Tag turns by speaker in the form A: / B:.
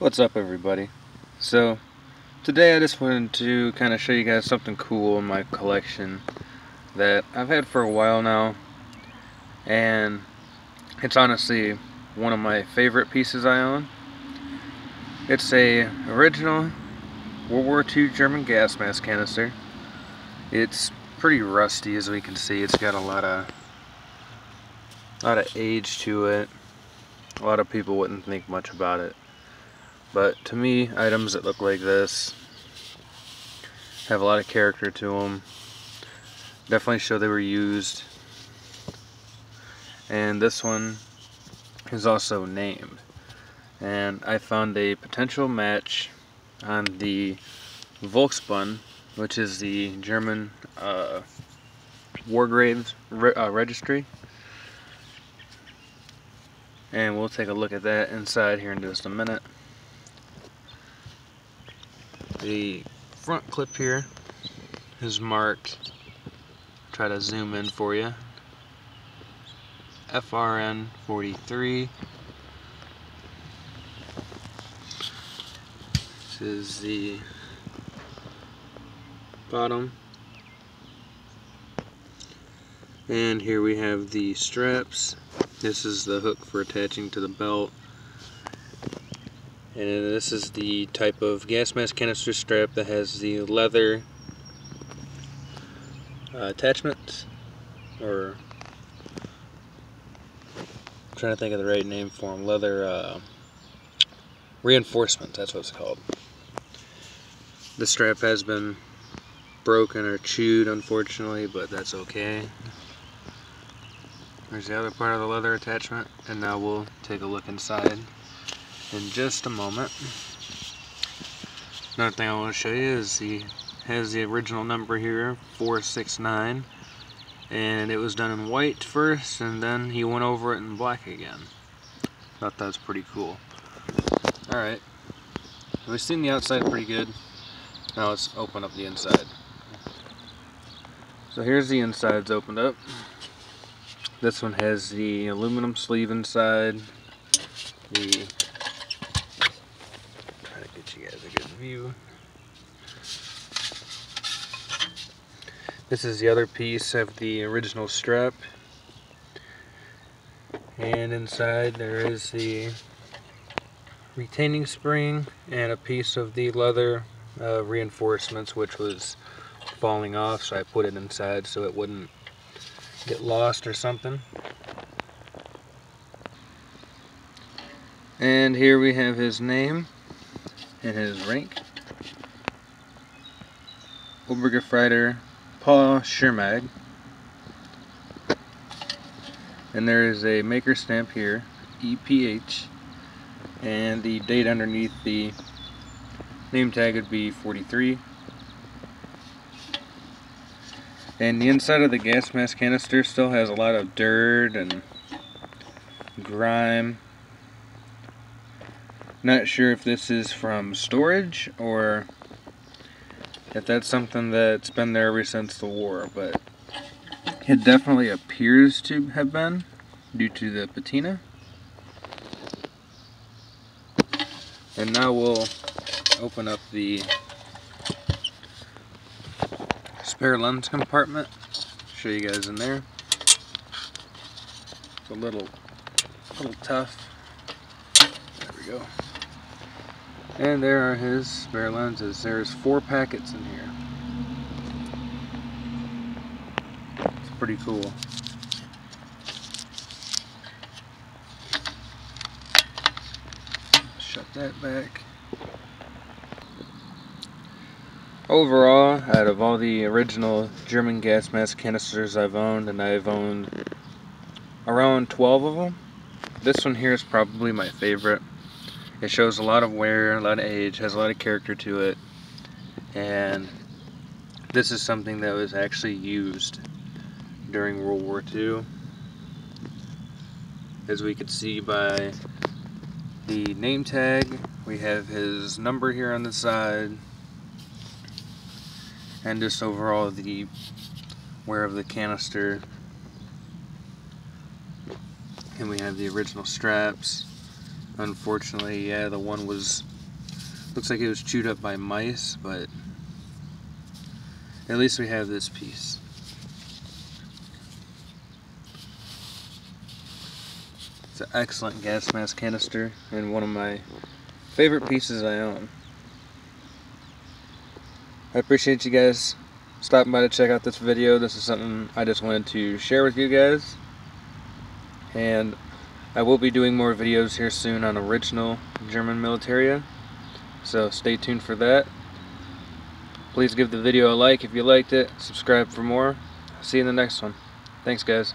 A: What's up everybody? So today I just wanted to kind of show you guys something cool in my collection that I've had for a while now and it's honestly one of my favorite pieces I own. It's a original World War II German gas mask canister. It's pretty rusty as we can see. It's got a lot of a lot of age to it. A lot of people wouldn't think much about it. But to me, items that look like this have a lot of character to them. Definitely show they were used. And this one is also named. And I found a potential match on the Volksbund, which is the German uh, war graves re uh, registry. And we'll take a look at that inside here in just a minute. The front clip here is marked, try to zoom in for you, FRN 43. This is the bottom. And here we have the straps. This is the hook for attaching to the belt. And this is the type of gas mask canister strap that has the leather uh, attachments, or I'm trying to think of the right name for them, leather uh, reinforcements, that's what it's called. The strap has been broken or chewed unfortunately, but that's okay. There's the other part of the leather attachment, and now we'll take a look inside in just a moment. Another thing I want to show you is he has the original number here, 469, and it was done in white first, and then he went over it in black again. Thought that was pretty cool. Alright, we've seen the outside pretty good. Now let's open up the inside. So here's the insides opened up. This one has the aluminum sleeve inside, the you guys a good view. This is the other piece of the original strap. And inside there is the retaining spring and a piece of the leather uh, reinforcements which was falling off so I put it inside so it wouldn't get lost or something. And here we have his name in his rank. Obergefreiter Paul Schirmag. And there is a maker stamp here, EPH, and the date underneath the name tag would be 43. And the inside of the gas mask canister still has a lot of dirt and grime not sure if this is from storage or if that's something that's been there ever since the war, but it definitely appears to have been due to the patina. And now we'll open up the spare lens compartment. Show you guys in there. It's a little, a little tough. There we go. And there are his spare lenses. There's four packets in here. It's pretty cool. Shut that back. Overall, out of all the original German gas mask canisters I've owned, and I've owned around 12 of them, this one here is probably my favorite. It shows a lot of wear, a lot of age, has a lot of character to it, and this is something that was actually used during World War II. As we could see by the name tag, we have his number here on the side, and just overall the wear of the canister. And we have the original straps Unfortunately, yeah, the one was looks like it was chewed up by mice, but at least we have this piece. It's an excellent gas mask canister and one of my favorite pieces I own. I appreciate you guys stopping by to check out this video. This is something I just wanted to share with you guys. And I will be doing more videos here soon on original German militaria. So stay tuned for that. Please give the video a like if you liked it. Subscribe for more. See you in the next one. Thanks guys.